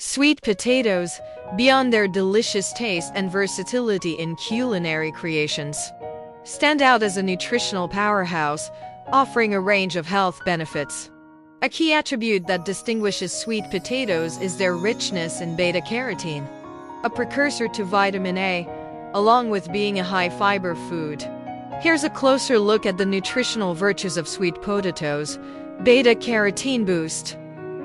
Sweet potatoes, beyond their delicious taste and versatility in culinary creations, stand out as a nutritional powerhouse, offering a range of health benefits. A key attribute that distinguishes sweet potatoes is their richness in beta carotene, a precursor to vitamin A, along with being a high fiber food. Here's a closer look at the nutritional virtues of sweet potatoes. Beta carotene boost.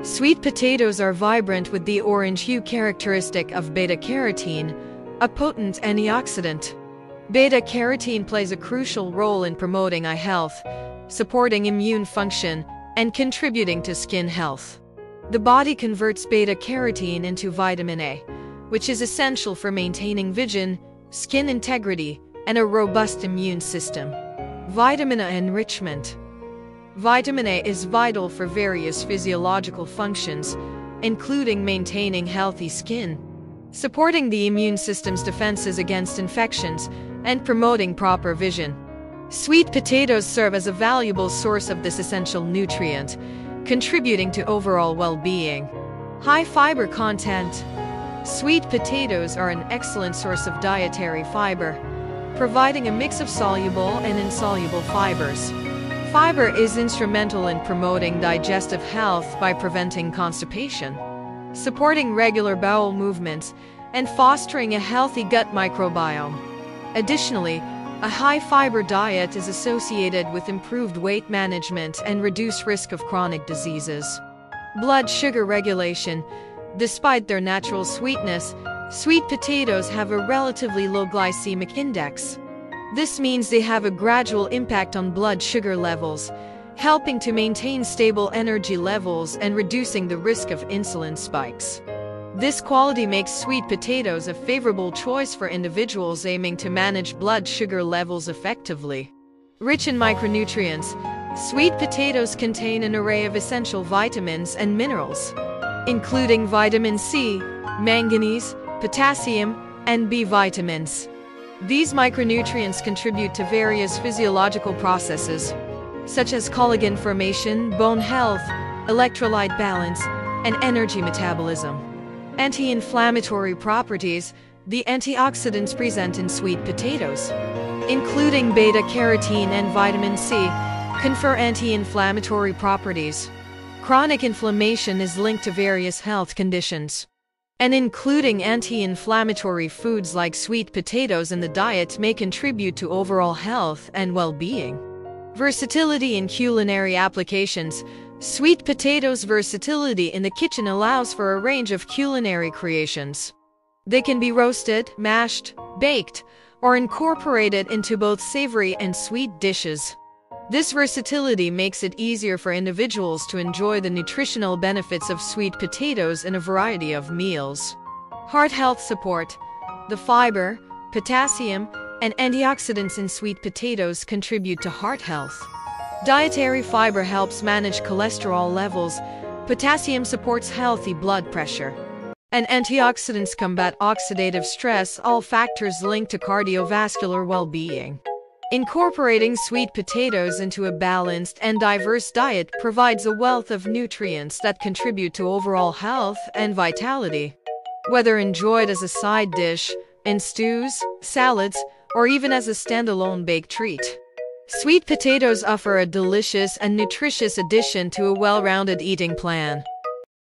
Sweet potatoes are vibrant with the orange hue characteristic of beta carotene, a potent antioxidant. Beta carotene plays a crucial role in promoting eye health, supporting immune function, and contributing to skin health. The body converts beta carotene into vitamin A, which is essential for maintaining vision, skin integrity, and a robust immune system. Vitamin A enrichment. Vitamin A is vital for various physiological functions, including maintaining healthy skin, supporting the immune system's defenses against infections, and promoting proper vision. Sweet potatoes serve as a valuable source of this essential nutrient, contributing to overall well-being. High fiber content. Sweet potatoes are an excellent source of dietary fiber, providing a mix of soluble and insoluble fibers. Fiber is instrumental in promoting digestive health by preventing constipation, supporting regular bowel movements, and fostering a healthy gut microbiome. Additionally, a high fiber diet is associated with improved weight management and reduced risk of chronic diseases. Blood sugar regulation. Despite their natural sweetness, sweet potatoes have a relatively low glycemic index. This means they have a gradual impact on blood sugar levels, helping to maintain stable energy levels and reducing the risk of insulin spikes. This quality makes sweet potatoes a favorable choice for individuals aiming to manage blood sugar levels effectively. Rich in micronutrients, sweet potatoes contain an array of essential vitamins and minerals, including vitamin C, manganese, potassium, and B vitamins. These micronutrients contribute to various physiological processes, such as collagen formation, bone health, electrolyte balance, and energy metabolism. Anti-inflammatory properties, the antioxidants present in sweet potatoes, including beta-carotene and vitamin C, confer anti-inflammatory properties. Chronic inflammation is linked to various health conditions and including anti-inflammatory foods like sweet potatoes in the diet may contribute to overall health and well-being. Versatility in culinary applications Sweet potatoes' versatility in the kitchen allows for a range of culinary creations. They can be roasted, mashed, baked, or incorporated into both savory and sweet dishes. This versatility makes it easier for individuals to enjoy the nutritional benefits of sweet potatoes in a variety of meals. Heart health support. The fiber, potassium, and antioxidants in sweet potatoes contribute to heart health. Dietary fiber helps manage cholesterol levels, potassium supports healthy blood pressure, and antioxidants combat oxidative stress, all factors linked to cardiovascular well-being. Incorporating sweet potatoes into a balanced and diverse diet provides a wealth of nutrients that contribute to overall health and vitality. Whether enjoyed as a side dish, in stews, salads, or even as a standalone baked treat. Sweet potatoes offer a delicious and nutritious addition to a well-rounded eating plan.